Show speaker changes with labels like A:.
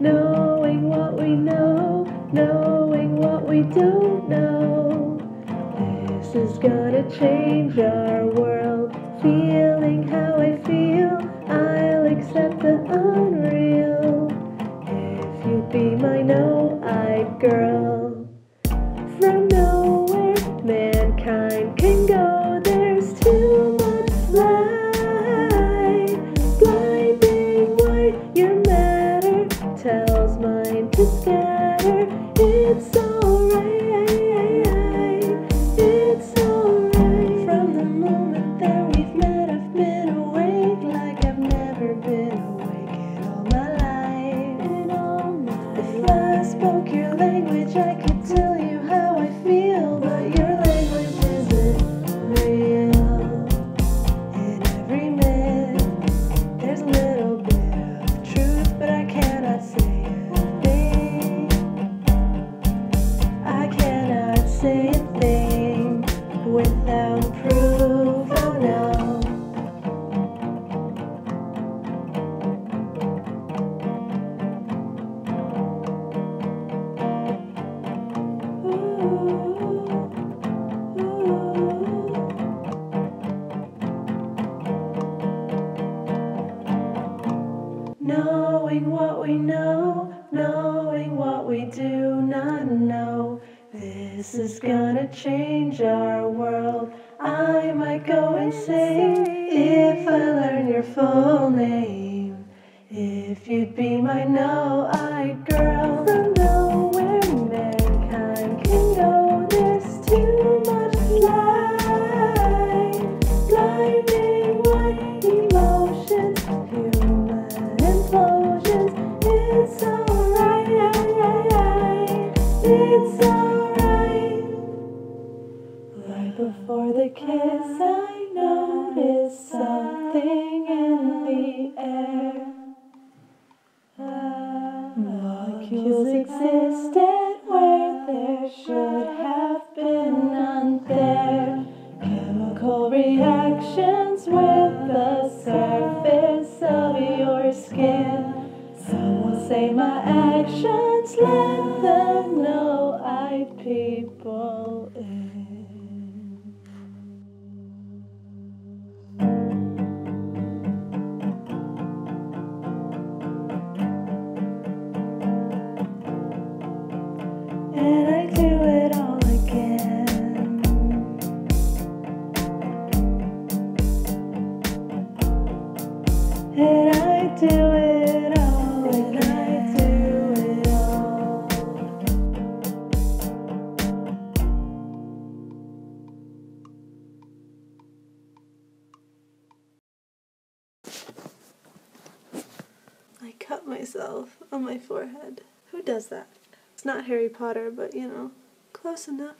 A: knowing what we know, knowing what we don't know. This is gonna change our world. Feeling how I feel, I'll accept the unreal. If you'd be my no-eyed girl. From nowhere, spoke your language, I could tell you how I feel, but your language isn't real. In every myth, there's a little bit of truth, but I cannot say a thing. I cannot say a thing Knowing what we know, knowing what we do not know. This is gonna change our world. I might go insane if I learn your full name. If you'd be my no-eyed girl Right before the kiss, I noticed something in the air. Molecules existed where there should have been none there. Chemical reactions with the surface of your skin. Say my actions let them know I people in. And I do it all again. And I do myself on my forehead. Who does that? It's not Harry Potter, but you know, close enough.